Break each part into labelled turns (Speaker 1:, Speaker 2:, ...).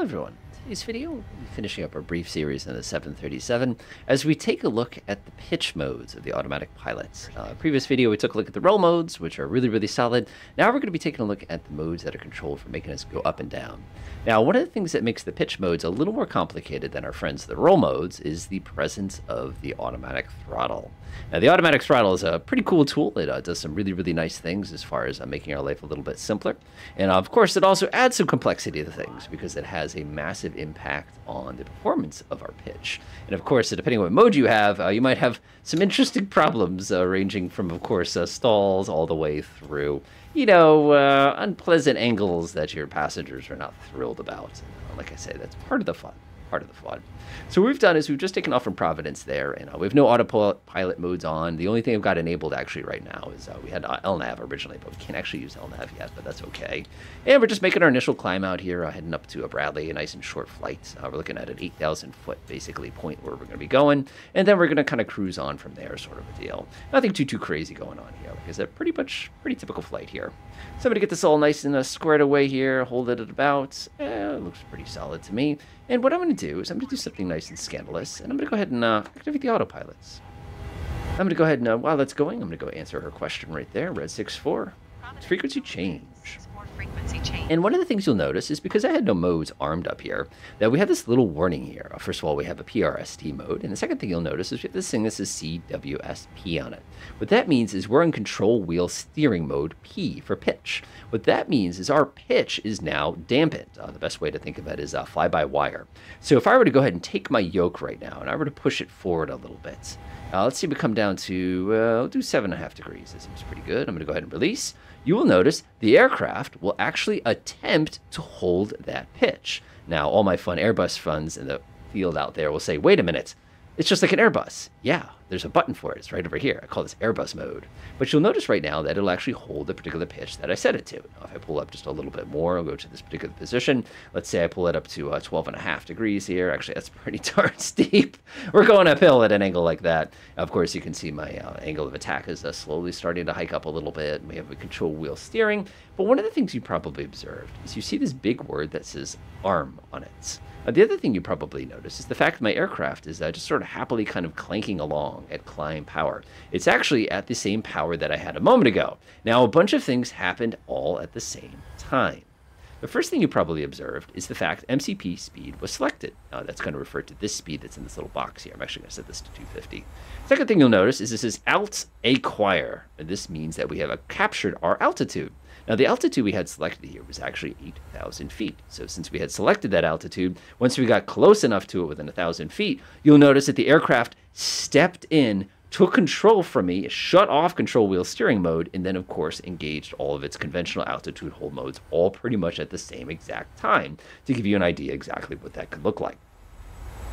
Speaker 1: Everyone. Today's video, finishing up our brief series on the 737 as we take a look at the pitch modes of the automatic pilots. Uh, previous video we took a look at the roll modes, which are really, really solid. Now we're going to be taking a look at the modes that are controlled for making us go up and down. Now one of the things that makes the pitch modes a little more complicated than our friends the roll modes is the presence of the automatic throttle. Now the automatic throttle is a pretty cool tool. It uh, does some really, really nice things as far as uh, making our life a little bit simpler. And of course it also adds some complexity to things because it has a massive impact on the performance of our pitch. And of course, depending on what mode you have, uh, you might have some interesting problems, uh, ranging from, of course, uh, stalls all the way through, you know, uh, unpleasant angles that your passengers are not thrilled about. Like I say, that's part of the fun part of the fun. So what we've done is we've just taken off from Providence there, and uh, we have no autopilot modes on. The only thing I've got enabled actually right now is uh, we had uh, LNAV originally, but we can't actually use LNAV yet, but that's okay. And we're just making our initial climb out here, uh, heading up to a Bradley, a nice and short flight. Uh, we're looking at an 8,000 foot basically point where we're going to be going, and then we're going to kind of cruise on from there, sort of a deal. Nothing too too crazy going on here. Like I said, pretty much pretty typical flight here. So I'm going to get this all nice and uh, squared away here, hold it at about. Eh, looks pretty solid to me. And what I'm going to do is I'm going to do something nice and scandalous, and I'm going to go ahead and uh, activate the autopilots. I'm going to go ahead and, uh, while that's going, I'm going to go answer her question right there, Red 64. Frequency change. And one of the things you'll notice is because I had no modes armed up here, that we have this little warning here. First of all, we have a PRST mode, and the second thing you'll notice is we have this thing that says CWSP on it. What that means is we're in control wheel steering mode P for pitch. What that means is our pitch is now dampened. Uh, the best way to think of it is uh, fly-by-wire. So if I were to go ahead and take my yoke right now, and I were to push it forward a little bit, uh, let's see if we come down to, uh, will do seven and a half degrees. That seems pretty good. I'm going to go ahead and release you will notice the aircraft will actually attempt to hold that pitch. Now, all my fun Airbus funds in the field out there will say, wait a minute, it's just like an Airbus. Yeah, there's a button for it. It's right over here. I call this Airbus mode. But you'll notice right now that it'll actually hold the particular pitch that I set it to. Now, if I pull up just a little bit more, I'll go to this particular position. Let's say I pull it up to uh, 12 and a half degrees here. Actually, that's pretty darn steep. We're going uphill at an angle like that. Of course, you can see my uh, angle of attack is uh, slowly starting to hike up a little bit. We have a control wheel steering. But one of the things you probably observed is you see this big word that says arm on it. Uh, the other thing you probably notice is the fact that my aircraft is uh, just sort of happily kind of clanking along at climb power. It's actually at the same power that I had a moment ago. Now, a bunch of things happened all at the same time. The first thing you probably observed is the fact MCP speed was selected. Uh, that's going to refer to this speed that's in this little box here. I'm actually going to set this to 250. Second thing you'll notice is this is alt acquire. And this means that we have captured our altitude. Now, the altitude we had selected here was actually 8,000 feet. So since we had selected that altitude, once we got close enough to it within 1,000 feet, you'll notice that the aircraft stepped in, took control from me, shut off control wheel steering mode, and then, of course, engaged all of its conventional altitude hold modes all pretty much at the same exact time to give you an idea exactly what that could look like.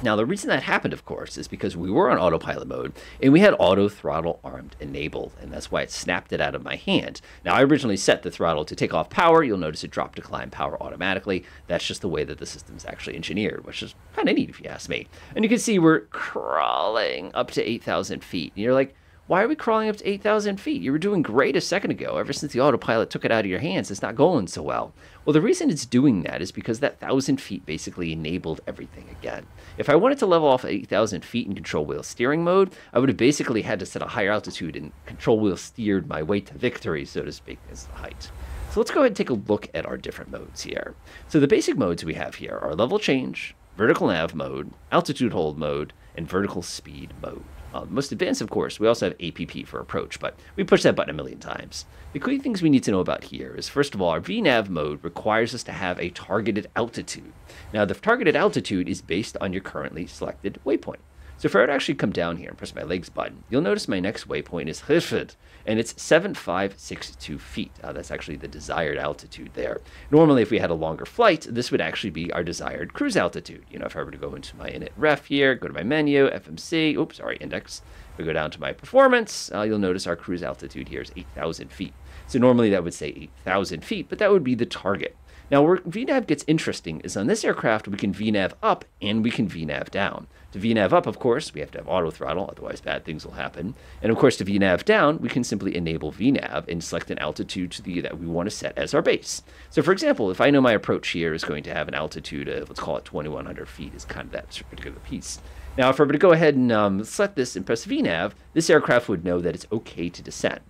Speaker 1: Now, the reason that happened, of course, is because we were on autopilot mode and we had auto throttle armed enabled, and that's why it snapped it out of my hand. Now, I originally set the throttle to take off power. You'll notice it dropped to climb power automatically. That's just the way that the system's actually engineered, which is kind of neat if you ask me. And you can see we're crawling up to 8,000 feet. And you're like, why are we crawling up to 8,000 feet? You were doing great a second ago. Ever since the autopilot took it out of your hands, it's not going so well. Well, the reason it's doing that is because that 1,000 feet basically enabled everything again. If I wanted to level off at 8,000 feet in control wheel steering mode, I would have basically had to set a higher altitude and control wheel steered my way to victory, so to speak, as the height. So let's go ahead and take a look at our different modes here. So the basic modes we have here are level change, vertical nav mode, altitude hold mode, and vertical speed mode. Uh, most advanced, of course, we also have APP for approach, but we push that button a million times. The key things we need to know about here is, first of all, our VNAV mode requires us to have a targeted altitude. Now, the targeted altitude is based on your currently selected waypoint. So if I were to actually come down here and press my legs button, you'll notice my next waypoint is Hilford, and it's 7562 feet. Uh, that's actually the desired altitude there. Normally, if we had a longer flight, this would actually be our desired cruise altitude. You know, if I were to go into my init ref here, go to my menu, FMC, oops, sorry, index. If we go down to my performance, uh, you'll notice our cruise altitude here is 8,000 feet. So normally that would say 8,000 feet, but that would be the target. Now, where VNAV gets interesting is on this aircraft, we can VNAV up and we can VNAV down. To VNAV up, of course, we have to have auto throttle, otherwise bad things will happen. And of course, to VNAV down, we can simply enable VNAV and select an altitude to the that we want to set as our base. So for example, if I know my approach here is going to have an altitude of, let's call it 2100 feet is kind of that particular piece. Now, if I were to go ahead and um, select this and press VNAV, this aircraft would know that it's okay to descend.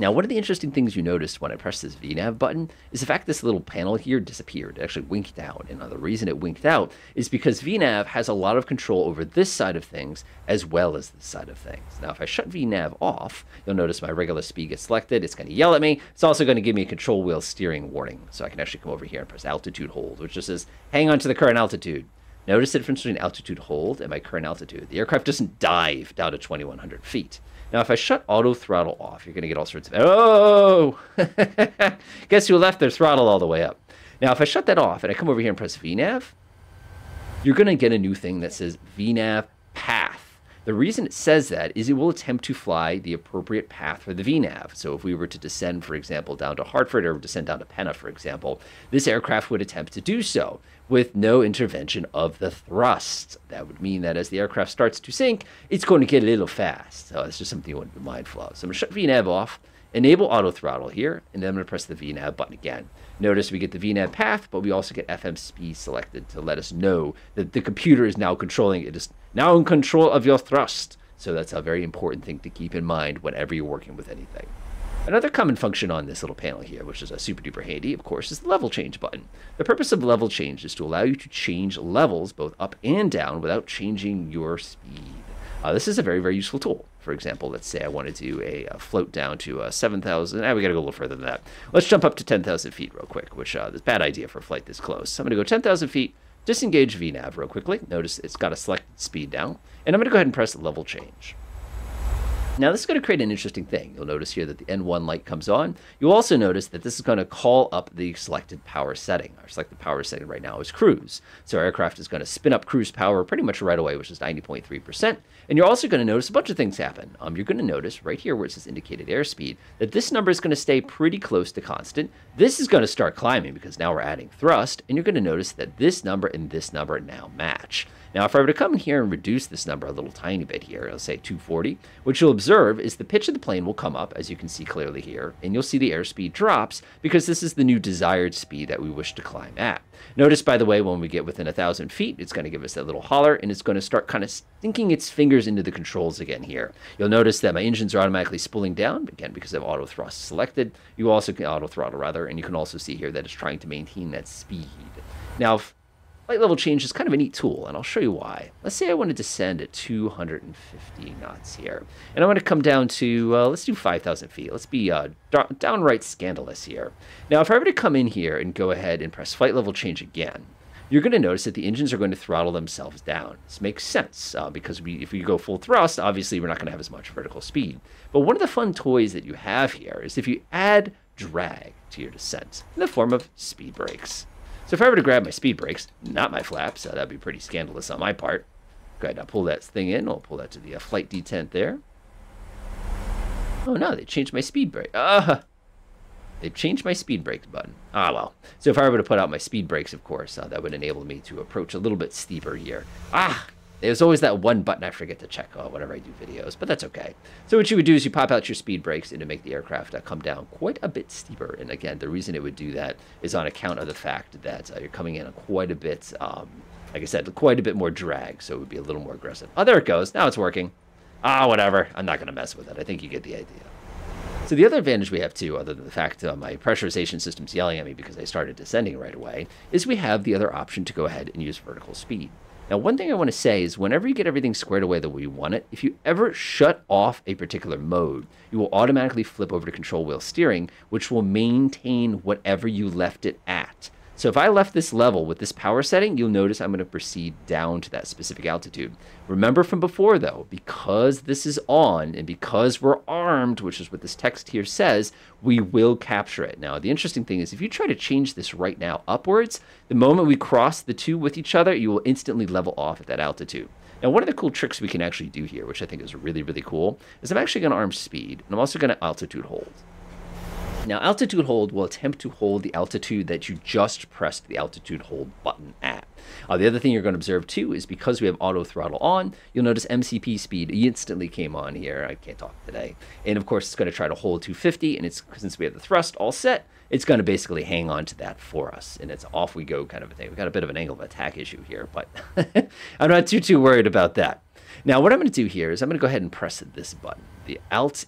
Speaker 1: Now, one of the interesting things you noticed when I pressed this VNAV button is the fact this little panel here disappeared. It actually winked out. And the reason it winked out is because VNAV has a lot of control over this side of things as well as this side of things. Now, if I shut VNAV off, you'll notice my regular speed gets selected. It's going to yell at me. It's also going to give me a control wheel steering warning. So I can actually come over here and press altitude hold, which just says hang on to the current altitude. Notice the difference between altitude hold and my current altitude. The aircraft doesn't dive down to 2,100 feet. Now, if I shut auto throttle off, you're going to get all sorts of, oh, guess who left their throttle all the way up? Now, if I shut that off and I come over here and press VNAV, you're going to get a new thing that says VNAV. The reason it says that is it will attempt to fly the appropriate path for the VNAV. So if we were to descend, for example, down to Hartford or descend down to Penna, for example, this aircraft would attempt to do so with no intervention of the thrust. That would mean that as the aircraft starts to sink, it's going to get a little fast. So that's just something you want to be mindful of. So I'm going to shut VNAV off, enable auto throttle here, and then I'm going to press the VNAV button again. Notice we get the VNAV path, but we also get FMSP selected to let us know that the computer is now controlling it is now in control of your thrust. So that's a very important thing to keep in mind whenever you're working with anything. Another common function on this little panel here, which is a super duper handy, of course, is the level change button. The purpose of level change is to allow you to change levels both up and down without changing your speed. Uh, this is a very, very useful tool. For example, let's say I want to do a, a float down to uh, 7,000. Ah, we got to go a little further than that. Let's jump up to 10,000 feet real quick, which uh, is a bad idea for a flight this close. So I'm going to go 10,000 feet, disengage VNAV real quickly. Notice it's got a selected speed now. And I'm going to go ahead and press level change. Now this is going to create an interesting thing. You'll notice here that the N1 light comes on. You'll also notice that this is going to call up the selected power setting. Our selected power setting right now is cruise. So our aircraft is going to spin up cruise power pretty much right away, which is 90.3%. And you're also going to notice a bunch of things happen. Um, you're going to notice right here where it says indicated airspeed that this number is going to stay pretty close to constant. This is going to start climbing because now we're adding thrust. And you're going to notice that this number and this number now match. Now, if I were to come in here and reduce this number a little tiny bit here, let's say 240, what you'll observe is the pitch of the plane will come up, as you can see clearly here, and you'll see the airspeed drops because this is the new desired speed that we wish to climb at. Notice, by the way, when we get within a 1,000 feet, it's going to give us that little holler, and it's going to start kind of sinking its fingers into the controls again here. You'll notice that my engines are automatically spooling down, again, because I have auto thrust selected. You also can auto throttle, rather, and you can also see here that it's trying to maintain that speed. Now, Flight level change is kind of a neat tool, and I'll show you why. Let's say I want to descend at 250 knots here, and I want to come down to, uh, let's do 5,000 feet. Let's be uh, downright scandalous here. Now, if I were to come in here and go ahead and press flight level change again, you're going to notice that the engines are going to throttle themselves down. This makes sense uh, because we, if we go full thrust, obviously we're not going to have as much vertical speed. But one of the fun toys that you have here is if you add drag to your descent in the form of speed brakes. So if I were to grab my speed brakes, not my flaps, uh, that'd be pretty scandalous on my part. Go ahead, I'll pull that thing in. I'll pull that to the uh, flight detent there. Oh no, they changed my speed brake. Ah, they've changed my speed brakes button. Ah well. So if I were to put out my speed brakes, of course, uh, that would enable me to approach a little bit steeper here. Ah, there's always that one button I forget to check on whenever I do videos, but that's okay. So what you would do is you pop out your speed brakes and to make the aircraft uh, come down quite a bit steeper. And again, the reason it would do that is on account of the fact that uh, you're coming in quite a bit, um, like I said, quite a bit more drag, so it would be a little more aggressive. Oh, there it goes. Now it's working. Ah, whatever. I'm not going to mess with it. I think you get the idea. So the other advantage we have too, other than the fact that my pressurization system's yelling at me because I started descending right away, is we have the other option to go ahead and use vertical speed. Now, one thing I want to say is whenever you get everything squared away the way you want it, if you ever shut off a particular mode, you will automatically flip over to control wheel steering, which will maintain whatever you left it at. So if I left this level with this power setting, you'll notice I'm going to proceed down to that specific altitude. Remember from before though, because this is on and because we're armed, which is what this text here says, we will capture it. Now, the interesting thing is if you try to change this right now upwards, the moment we cross the two with each other, you will instantly level off at that altitude. Now, one of the cool tricks we can actually do here, which I think is really, really cool, is I'm actually going to arm speed, and I'm also going to altitude hold. Now, altitude hold will attempt to hold the altitude that you just pressed the altitude hold button at. Uh, the other thing you're going to observe too is because we have auto throttle on, you'll notice MCP speed instantly came on here. I can't talk today. And of course, it's going to try to hold 250, and it's since we have the thrust all set, it's going to basically hang on to that for us. And it's off we go kind of a thing. We've got a bit of an angle of attack issue here, but I'm not too, too worried about that. Now, what I'm going to do here is I'm going to go ahead and press this button, the Alt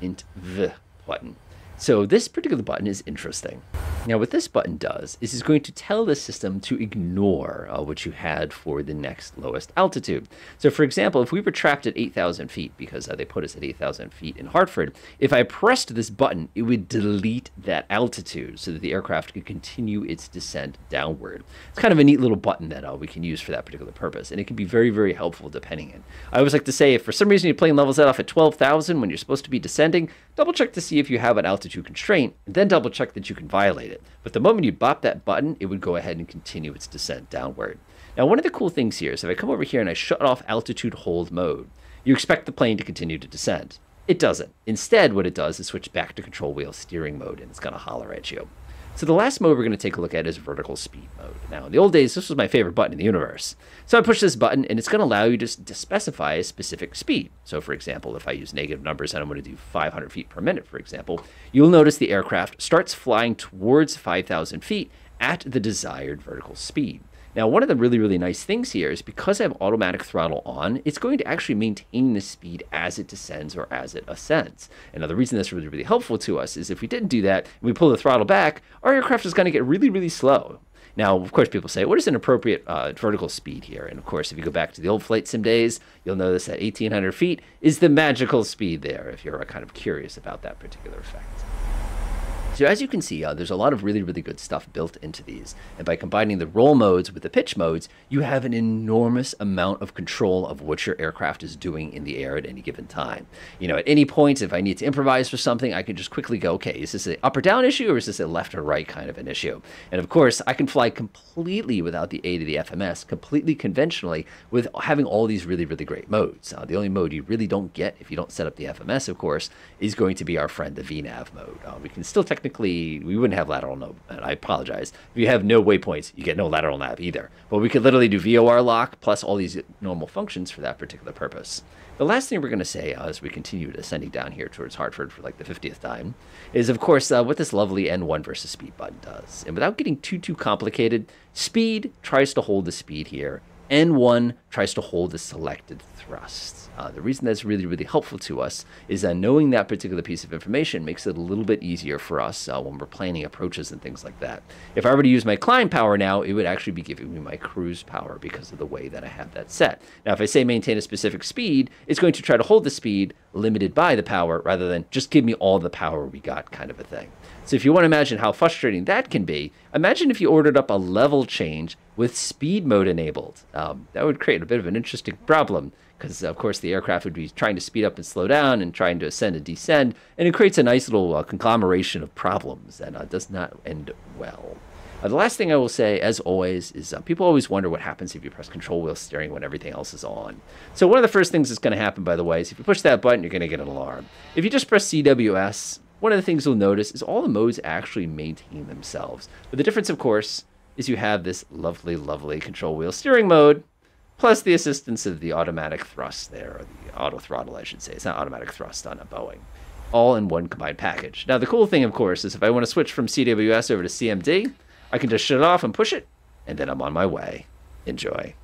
Speaker 1: Int V button. So this particular button is interesting. Now what this button does is it's going to tell the system to ignore uh, what you had for the next lowest altitude. So for example, if we were trapped at 8,000 feet, because uh, they put us at 8,000 feet in Hartford, if I pressed this button, it would delete that altitude so that the aircraft could continue its descent downward. It's kind of a neat little button that uh, we can use for that particular purpose, and it can be very, very helpful depending on. I always like to say, if for some reason your plane levels level set off at 12,000 when you're supposed to be descending, double check to see if you have an altitude constraint, and then double check that you can violate it. But the moment you bop that button, it would go ahead and continue its descent downward. Now, one of the cool things here is if I come over here and I shut off altitude hold mode, you expect the plane to continue to descend. It doesn't. Instead, what it does is switch back to control wheel steering mode, and it's going to holler at you. So the last mode we're going to take a look at is vertical speed mode. Now, in the old days, this was my favorite button in the universe. So I push this button, and it's going to allow you to, to specify a specific speed. So for example, if I use negative numbers and I'm going to do 500 feet per minute, for example, you'll notice the aircraft starts flying towards 5,000 feet at the desired vertical speed. Now, one of the really, really nice things here is because I have automatic throttle on, it's going to actually maintain the speed as it descends or as it ascends. And now the reason that's really, really helpful to us is if we didn't do that we pull the throttle back, our aircraft is going to get really, really slow. Now, of course, people say, what is an appropriate uh, vertical speed here? And of course, if you go back to the old flight sim days, you'll notice that 1800 feet is the magical speed there if you're kind of curious about that particular effect. So as you can see, uh, there's a lot of really, really good stuff built into these. And by combining the roll modes with the pitch modes, you have an enormous amount of control of what your aircraft is doing in the air at any given time. You know, at any point, if I need to improvise for something, I can just quickly go, okay, is this an up or down issue or is this a left or right kind of an issue? And of course, I can fly completely without the aid of the FMS, completely conventionally with having all these really, really great modes. Uh, the only mode you really don't get if you don't set up the FMS, of course, is going to be our friend, the VNAV mode. Uh, we can still technically technically we wouldn't have lateral nav. I apologize. If you have no waypoints, you get no lateral nav either. But we could literally do VOR lock plus all these normal functions for that particular purpose. The last thing we're going to say uh, as we continue ascending down here towards Hartford for like the 50th time is, of course, uh, what this lovely N1 versus speed button does. And without getting too, too complicated, speed tries to hold the speed here. N1 tries to hold the selected thrust. Uh, the reason that's really, really helpful to us is that knowing that particular piece of information makes it a little bit easier for us uh, when we're planning approaches and things like that. If I were to use my climb power now, it would actually be giving me my cruise power because of the way that I have that set. Now, if I say maintain a specific speed, it's going to try to hold the speed limited by the power rather than just give me all the power we got kind of a thing. So if you want to imagine how frustrating that can be, imagine if you ordered up a level change with speed mode enabled. Um, that would create a bit of an interesting problem because of course the aircraft would be trying to speed up and slow down and trying to ascend and descend, and it creates a nice little uh, conglomeration of problems that uh, does not end well. Uh, the last thing I will say, as always, is uh, people always wonder what happens if you press control wheel steering when everything else is on. So one of the first things that's going to happen, by the way, is if you push that button, you're going to get an alarm. If you just press CWS, one of the things you'll notice is all the modes actually maintain themselves. But the difference, of course, is you have this lovely, lovely control wheel steering mode, plus the assistance of the automatic thrust there, or the auto throttle, I should say. It's not automatic thrust on a Boeing. All in one combined package. Now, the cool thing, of course, is if I want to switch from CWS over to CMD, I can just shut it off and push it, and then I'm on my way. Enjoy.